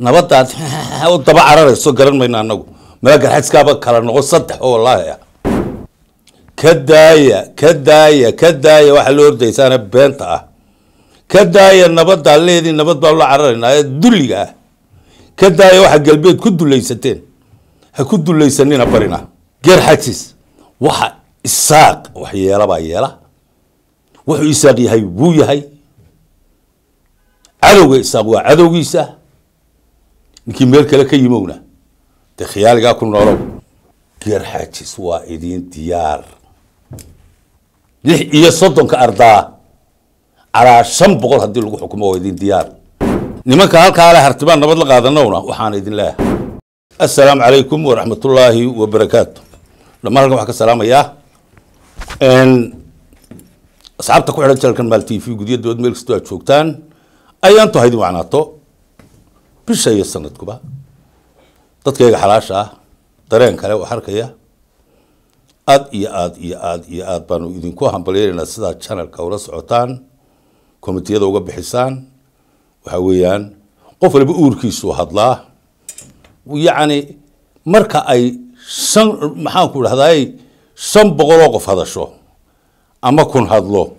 nabadaad u daba cararayso garan mayno anagu mala garxadskaaba kala noqo saddex oo wallaahi ah. Ka daaya ka daaya ka daaya waxaa loo ordaysaana beenta ah. Ka daaya nabaddaa leedii nabad baa la cararaynaa ee dulliga ah. Ka daaya waxaa galbeed ku dulaysateen ha ku dulaysanina barina. Gerxajis waxa isaaq wax baa yeela. Wuxuu isaaq yahay wuu yahay. Cadowga isaaq waa cadowgiisa ninkii meel kale ka yimowna dee khiyaaligaa ku noolow. Gerxajis waa idin diyaar. Lix iyo soddonka ardaa calaa shan boqol haddii lagu xukumo waa idin diyaar. Nimanka halkaa le hartibaan nabad la qaadanowna waxaan idin leeyahay. Assalaamu calaykum waraxmatullaahi wabarakaatu. Dhammaan halkan waxaan ka salaamayaa asxaabta ku xidhan janalkan maal t v gudyo dabad meel kastoo aad joogtaan ayaantu haydin wacnaato bisha iyo sanadkuba. Dadkayga xalaasha ah dareen kale wax arkaya aad iyo aad iyo aad iyo aad baanu idinku hambalyeynayna sidaa janalka ula socotaan komitiyada uga bixisaan. Waxa weeyaan qof waliba uurkiisu hadlaa. Yacni marka ay shan maxaan ku dhahday shan boqoloo qof hadasho ama kun hadlo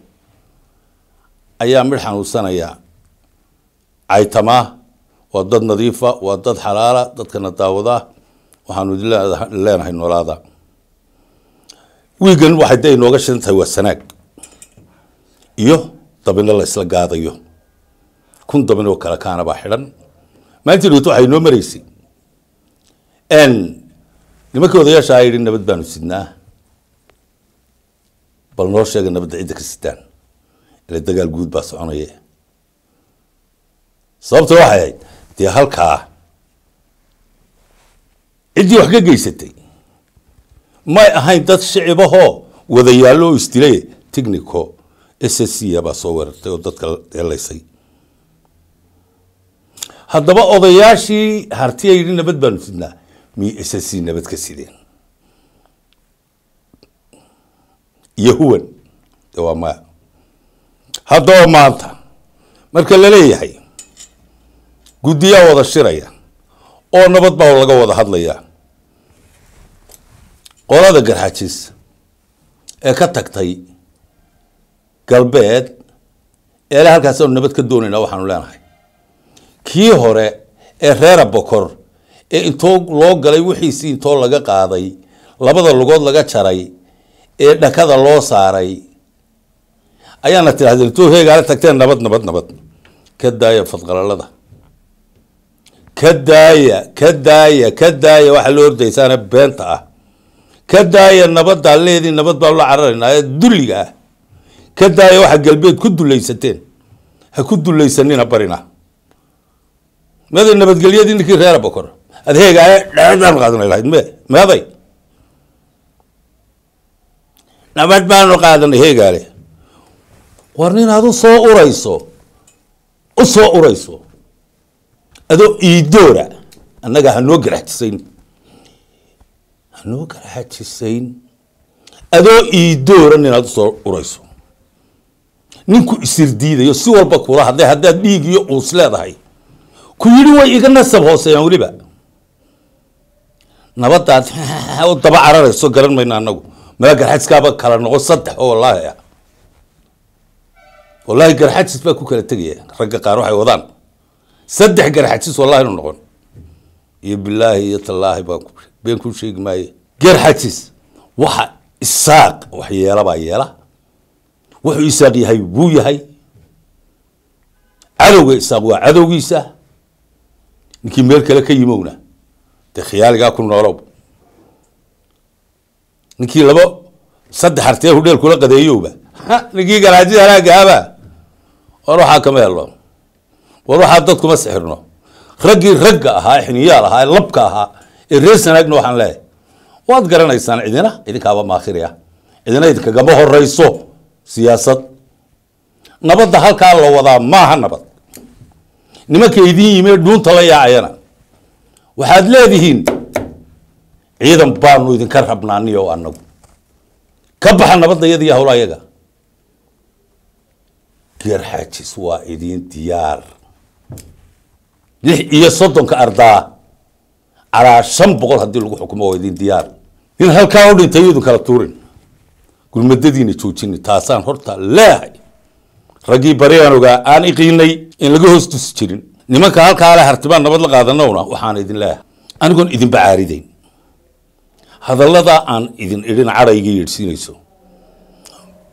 ayaa midh xanuunsanaya caytamaa waa dad nadiifa waa dad xalaala dadkana daawada waxaanu idin leenahay noolaada wiigan waxay da inooga shidan tahay waa sanaag. Iyo dabino la gaadayo. Kun dabin oo kale kaana baa xidhan. Maalintii dhowto waxay inoo maraysay nimankii odayaasha yidhi nabad baanu sidnaa. Bal noo sheega nabadda cidda ka sitaan ila dagaal guud baa soconaya sababtuna waxay ahayd dee halkaa. Ciddii wax ka geysatay. May ahayn dad shicibahoo wadayaallo oo isdilay technico s s c baa soo weerartay oo dadka eelaysay haddaba odayaashii hartiya yidhi nabad baanu sidnaa miy s s c nabad ka sideen. Iyo huwan waa maya haddaba maanta marka la leeyahay guddiyaa wada shiraya oo nabad baa laga wada hadlaya qolada garxajis ee ka tagtay galbeed eele halkaasaanu nabad ka doonayna waxaanu leenahay. Kii hore ee reera bokor ee intoo loo galay wixiisii intoo laga qaaday labada lugood laga jaray ee dhakada loo saaray ayaana tidhahdeen intoo heegaala tagteen nabad nabad nabad. Ka daaya fadqalalada ka daaya ka daaya ka daaya waxaa loo ordaysaana beenta ah. Ka daaya nabaddaa leedii nabad baa la cararaynaa ee dulliga ah. Ka daaya waxaa galbeed ku dulaysateen ha ku dulaysanina barina. Meeday nabadgelyadii ninkii reera bokor ad heegaale dhaadaan qaadanay lahayd me meeday. Nabad baanu qaadanay heegaale war nin aad u soo urayso u soo urayso adoo iidoora annaga hanoo garaxjisayn hanoo garaxjisayn adoo iidoora nin aad u soo urayso. Ninku isirdiidayo si walba kula hadlay haddaad dhiig iyo uus leedahay. Ku yidhi way iga nasab hooseeyaan weliba. Nabadaad u daba cararayso garan mayno anagu mala garxadskaaba kala noqo saddex oo wallaahi ah. Wallaahi garxajis baa ku kala tegaya. Ragga qaar waxay wadaan saddex garxajis wallahi inu noqon. Iyo bilaahi iyo tallaahi baan been ku sheegi maaye. Garxajis waxa isaaq wax yeela baa yeela. Wuxuu isaaq yahay wuu yahay. Cadowga isaaq waa cadowgiisa. Ninkii meel kale ka yimowna dee khiyaaligaa ku noolow. Ninkii labo saddex hartee hudheel kula qadeeyowba. Ninkii garxajis halaagaaba war waxaa kama helo war waxaa dadkuma sixirno. Raggii ragga ahaa xiniyaal ahaa labka ahaa ee reer sanaagna waxaan leeyahay waad garanaysaan cidina? Idinkaaba maakhiraya cidina idinkagama horeyso siyaasad. Nabadda halkaa la wadaa maaha nabad. Nimanka idin yimee dhuunta la yaacayana waxaad leedihiin ciidan baanu idinka rabnaaniyo anagu ka baxa nabadda iyada iyo ayaga geerxaajis waa idin diyaar lix iyo soddonka ardaa calaa shan boqol haddii lagu xukumo waa idin diyaar. In halkaa u dhintay iyadun kala tuurin. Gurmadadiina joojini taasaan horta leehay. Raggii bariyaan ogaa aan iqiinay in laga hoos tusi jirin. Nimanka halkaa le hartibaan nabad la qaadanowna waxaan idin leehay. Anigoon idin bacaaridayn. Hadallada aan idin idhin cadhayga yeedhsiinayso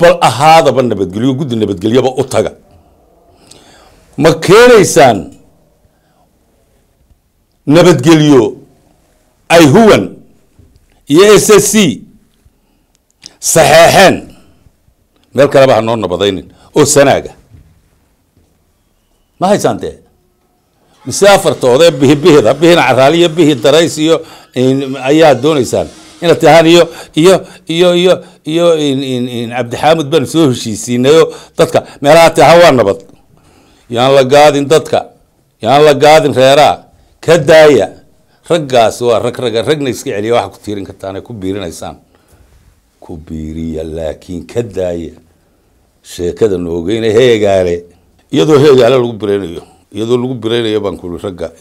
bal ahaadaba nabadgelyo guddi nabadgelyaba u taga. Ma keenaysaan nabadgelyo ay huwan iyo s c saxeexeen. Meel kaleba ha noo nabadaynin oo sanaaga. Ma haysaan dee mise afartoodee bihi bihida bihina caraaliyo bihi darays iyo ayaa doonaysaan. Inaad tahaan iyo iyo iyo iyo iyo cabdixaamud baan soo heshiisiinayo dadka. Meelaha taha waa nabad. Yaan la gaadin dadka. Yaan la gaadin reeraa ka daaya. Raggaas waa rag ragga ragna iska celiya waxa ku tiirin kartaan ku biirinaysaan. Ku biiriya laakiin ka daaya. Sheekada noogeyna heegaale. Iyadoo heegaale lagu biraynayo iyadoo lagu biraynayo baan kuli ragga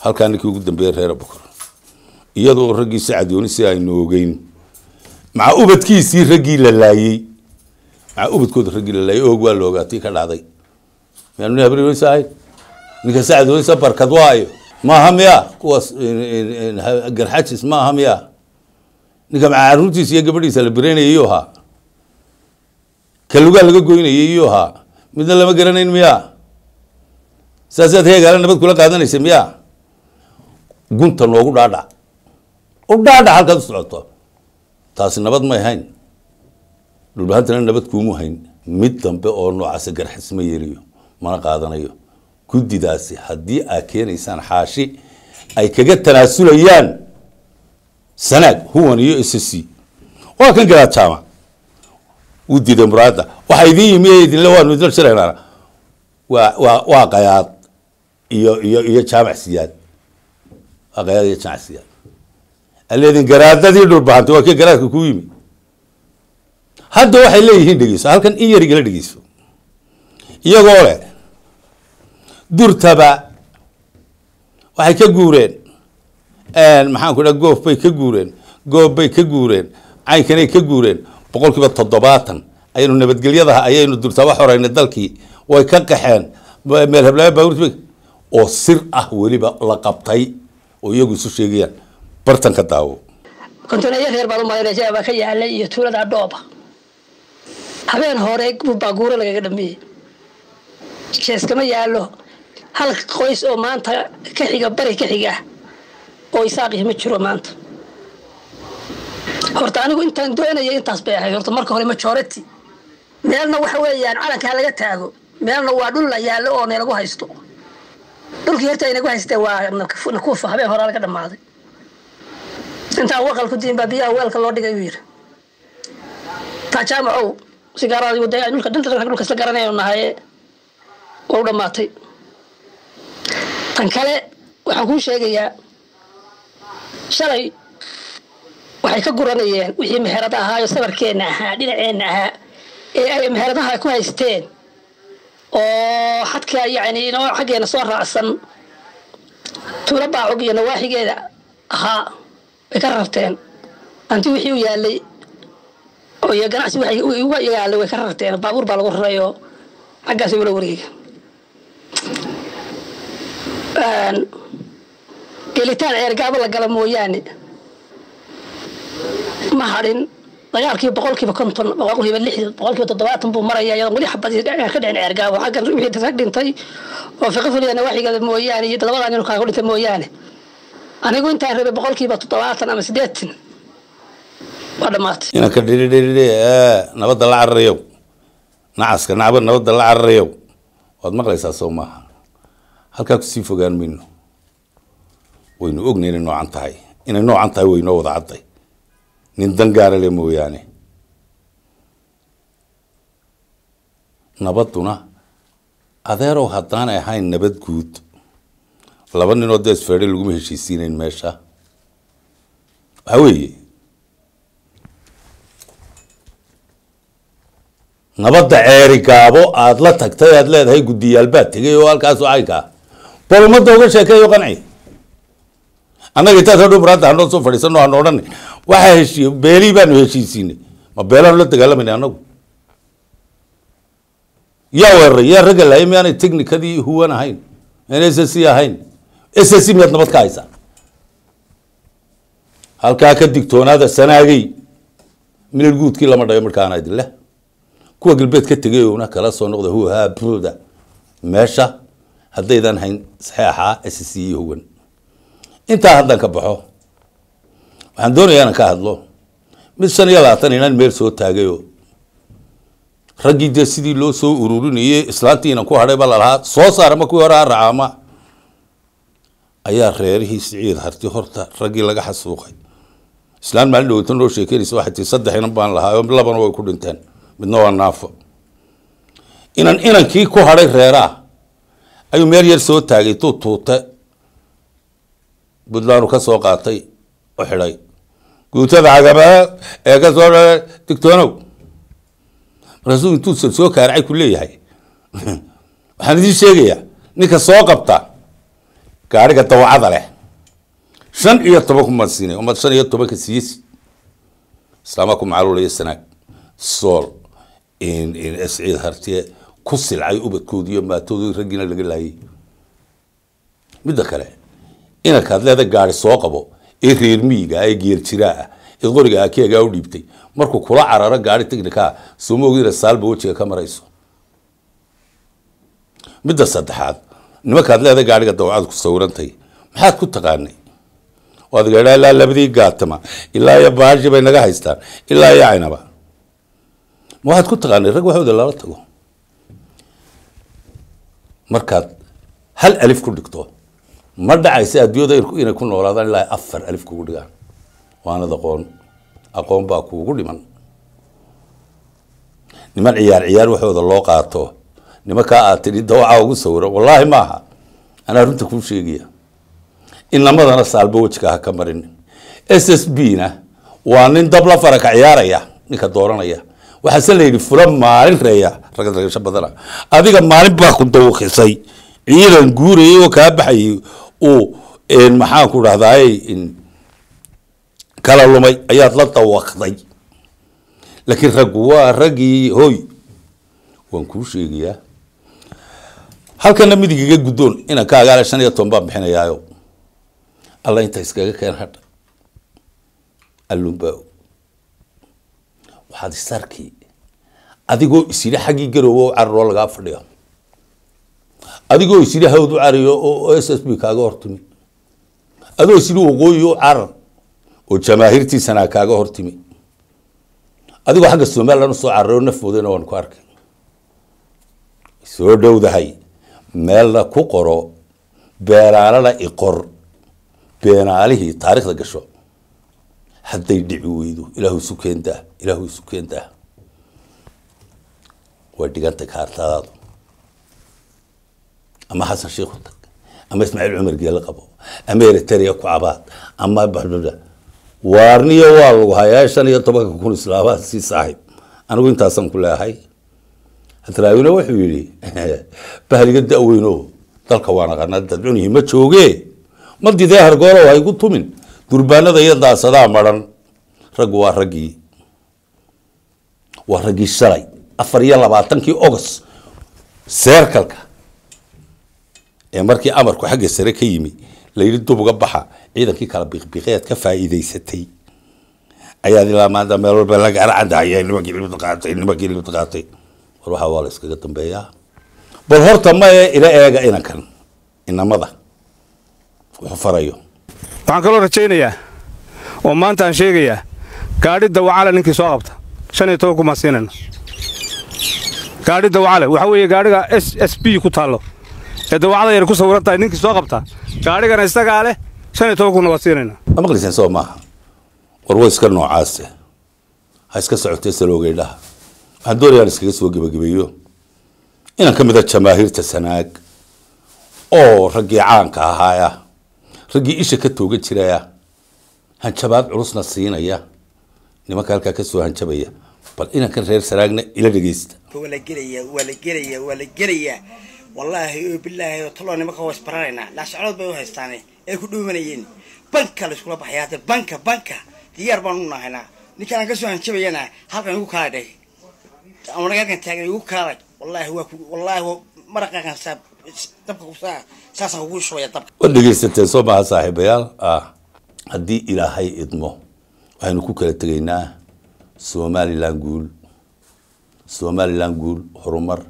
halkaa ninkii ugu dambeeyey reer bukar iyadoo raggiisi cadyooni si aynu ogeyn. Maca ubadkiisii raggii la laayey maca ubadkooda raggii la laayey oog waa la ogaatii ka dhacday. Miyaanu habriweysa ninka sacadooysa barkad waayo maaha miya? Kuwaas garxajis maaha miya? Ninka caruurtiisa iyo gabadhiisa la biraynayay iyuu ahaa kalugaa laga goynayay ahaa midna lama garanayn miya? Saasaad heegaala nabad kula qaadanaysa miya? Gunta noogu dhaadhac u dhaadhac halkaad u socoto. Taasi nabad may hayn. Dhulbahantana nabad kuumu hayn. Mid dambe oo noocaasa garxis ma yeeliyo mana qaadanayo guddidaasi haddii aad keenaysaan xaashi ay kaga tanaasulayaan sanaag huwan iyo c. Waa kan galaad jaamac u diiday muraada waxa idin yimi idinle waanu idinla shiraynaa waa waa waa qayaad iyo iyo iyo jaamac siyaad waa qayaad iyo jaamac siyaad aleedin garaadadii dhulbahantay waa kii garaadka ku yimi. Hadda waxay leeyihiin dhegeyso halkan in yarigala dhegeyso iyagoo leh durtaba waxay ka guureen. Maxaan ku dhaha goof bay ka guureen. Goob bay ka guureen. Caynkanay ka guureen. Boqol kiiba toddobaatan. Ayaynu nabadgelyadaha ayaynu durtaba xoreynay dalkii. Way ka qaxeen. Meel hablaaya baabuurta oo sir ah weliba la qabtay. Oo iyagu isu sheegayaan. Bartanka daawo. Kontoneeyo reer baad u malaynaysa baa ka yaalay iyo tuulada dhooba. Habeen hore baa guuro lagaga dhameeyey jeeskama yaallo hal qoys oo maanta ka xiga bari ka xiga oo isaaqih ma jiro maanta. Horta anigu intaan doonaya intaas bay ahayd. Horta marka hore majority meelna waxa weeyaan calanka ha laga taago. Meelna waa dhul la yaallo oo nalagu haysto. Dhulkii horta inagu haystee waa nakuufa habeen hore laga dhammaaday. Intaan waqal ku diin baa biyaha weelka loo dhigay uu yidhi taa jaamacow sigaaraadi wadaya dhulka dhinta dhulka isla nahaye waa dhammaatay tan kale waxaan kuu sheegayaa shalay waxay ka guranayeen wixii meherada ahaayo sabarkeenna ahaa dhinaceenna ahaa ee ay meheradaha ku haysteen oo xadka yacni inoo xaggeena soo raacsan tuulo baacog iyo nawaaxigeeda ahaa way ka rarteen. Anti wixii u yaalay iyo ganacsi uga yaalay way ka rarteen. Baabuur baa lagu raray oo xaggaasi ula wareega gelitaan ceergaabo la gala mooyaane. Ma hadhin dagaalkii boqolkiiba konton boqolkiiba lixdan boqolkiiba toddobaatan buu maraya iyadoo weli xabad ka dhicin ceergaabo xaggan wixii rag dhintay oo fiqi fuliya mooyaane iyo labadaa nin kaa dhintay mooyaane. Anigu intaan rabay boqolkiiba toddobaatan ama siddeetan waa dhammaatay inanka dhidhidhidhi nabadda la cararayow. Nacaska nacba nabadda la cararayow. Waad maqlaysaa soo maaha halkaa ku sii fogaan mayno. Waynu ogna inay noocan tahay. Inay noocan tahay waynoo wada cadday nin dan gaara mooyaane. Nabadduna adeerow haddaanay ahayn nabad guud. Laba ninoo dee isfeedhay laguma heshiisiinayn meesha. Waxaa weeye nabadda ceeri gaabo aada la tagtay aada leedahay guddiyaal baad tegay oo halkaasoo caynkaa bal ummadda uga sheekeeyo qanci annaga intaas hadhow maraanta hanoo soo fadhiisano hano odhan waxaa heshiiye beelii baanu heshiisiinay ma beelaanu la dagaalamayna annagu yaa weeraray yaa ragga lahay miyaanay technicadii huwan ahayn aan s c ahayn s c miyaad nabad ka haysaa halkaa ka digtoonaada sanaagay milal guudkii lama dhayo markaana idinleh kuwa galbeed ka tegay oona kala soo noqda huha booda meesha haddaydan hayn saxeexa s c iyo huwan intaa haddan ka baxo waxaan doonayaa inaan ka hadlo mid shan iyo labaatan inaan meel soo taagayo. Raggii dee sidii loo soo ururinayay islaantiinan ku hadhay ba lalahaa soo saara ma kuwii hore ha ayaa reerihii siciid harti horta raggii laga xasuuqay. Islaan maalin dhaweyta noo sheekeynaysa waxay tii saddex inan baan lahaa labana way ku dhinteen. Midna waa naafo. Inan inankii ku hadhay reeraha ayuu meel yar soo taagay tuu tuute puntlandu ka soo qaatay oo xidhay guutada cagabaa ee ka soo dhala digtoonow markaasuu intuu soo kaaracay ku leeyahay waxaan idiin sheegayaa ninka soo qabta gaariga dawacada leh shan iyo toban kuma siinay umad shan iyo tobanka siiyesi islaamaa ku macaluulaya sanaag sool ciid hartiye ku silcay ubadkoodiiyo maatoodii raggiina laga laayay. Midda kale inankaad leeda gaari soo qabo ee reer miyiga ee geer jiraa ah ee qoriga akeegaa u dhiibtay markuu kula cararo gaari technica sooma ogin saalba wejiga ka marayso. Midda saddexaad nimankaad leeda gaariga dawcad ku sawirantay maxaad ku taqaanay? Waad gaadhaa ilaa labadii gaatama ilaa iyo baashi bay naga haystaan ilaa iyo caynaba. Ma waxaad ku taqaanay? Rag waxooda lala tago markaad hal alif ku dhigto ma dhacaysa adduunyada inay ku noolaadaan ilaa afar alif kugu dhigaan. Waanad aqoon aqoon baa kuugu dhiman. Niman ciyaar ciyaar waxooda loo qaato. Nimankaa aad tidhi dawaca ugu sawiro wallaahi maaha anaa runta kuu sheegaya inamadana saalba wejiga ha ka marin s s b na waa nin dabla faraka ciyaaraya ninka dooranaya waxaase la yidhi fula maalin reeya. Ragad ragasho badana adiga maalin baa ku dawakisay ciidan guurayay oo kaa baxayay uu maxaan ku dhahdaay kala lumay. Ayaad la dawaqday. Laakiin raggu waa raggii hoy waan kuu sheegayaa. Halkana midigaga guddoon inaan ka shan iyo toban baan bixinayaayo. Alla inta iskaga keen hadha allunbaa waxaad isarki adigoo isyidhi xaggii garoobo oo cararoo lagaa fadhiya adigoo isyidhi hawd u cariyo oo s s b kaaga hortimi adoo isyidhi waqooyi u carar oo jamaahiirtiisana kaaga hortimi adigoo xagga somalilan u soo cararay oo nafoodana waan ku arkay. Soo dhowdahay meelna ku qoro beenaalana iqor beenaalihii taarikhda gasho hadday dhici weydo. Ilaahu isu keentaa ilaahu isu keentaa way dhigantay kaartadaadu ama xasan sheikhu tag ama ismaaciil cumar geele qabo ama eritrea ku cabaad ama waarniyo waa lagu hayaa shan iyo tobanka kun islaamaa si saaxiib. Anigu intaasaan ku leehay. Hadraawina wuxuu yidhi bahliga da-weyno dalka waa naqanaa dadcunihi ma jooge ma didee ha igu tumin durbaanada iyo daasadaa maran raggu waa raggii waa raggii shalay. Afar iyo labaatankii ogos seerkalka ee markii amarku xagga sare ka yimi layidhi dub uga baxa ciidankii kala biiqbiiqeed ka faa'iidaysatay. Ayaad ilaa maanta meel walba laga arcadaya nimankii libda qaatay nimankii libda qaatay. War waxaa waa la iskaga dambeeyaa bal horta ma ee ila eega inankan inamada. Wuxuu farayo waxaan kaloo rajaynayaa oo maanta aan sheegayaa gaadhi dawacale ninkii soo qabta shan iyo toban kumaa siinayna gaadhi dawacale waxaa weeye gaadhiga s s b ku taallo. Ee dawacada yar ku sawiran tahay ninkii soo qabta gaadhigana isagaa leh shan iyo toban kunna waa siinayna ma maqliseen soo maaha? War way iska noocaase ha iska socotee saloogeydhaha waxaan doonayaan iskaga soo gebagabeeyo inaan ka mid a jamaahiirta sanaag oo raggii caanka ahaaya raggii isha ka toogan jiraya. Hanjabaad culusna siinaya. Nimanka halkaa ka soo hanjabaya. Bal inankan reer sanaagna ila dhegeysta waa la gelayaa waa la gelayaa waa la gelayaa wallaahi oo bilaahi oo taloo nimanka waa isbaranaynaa laasocdood bay u haystaane. Ay ku dhuumanayeen banka la iskula baxaya. Banka banka. Diyaar baan u nahaynaa ninkan aan ka soo hanjabayana halkan igu kaalay dheh ama taagan igu kaalay wallaahi waa ku wallaahi maraqaakan waad dhegaysateen soo maha saaxiibayaal. Ah haddii ilaahay idmo waxaynu ku kala tegaynaa somalilan guul. Somalilan guul horumar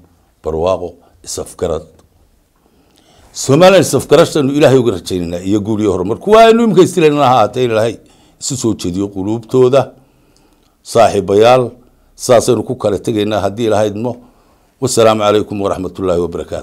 barwaaqo isafgarad. Somalilan isafgarashanu ilaahay uga rajaynaynaa iyo guul iyo horumar. Kuwa imika istilayna ha ahaatee ilaahay isu soo jeediyo quluubtooda. Saaxiibayaal saasaynu ku kala tegaynaa haddii ilaahay idmo. Wasalaamu calaykum waraxmat ullaahi wabarakaatu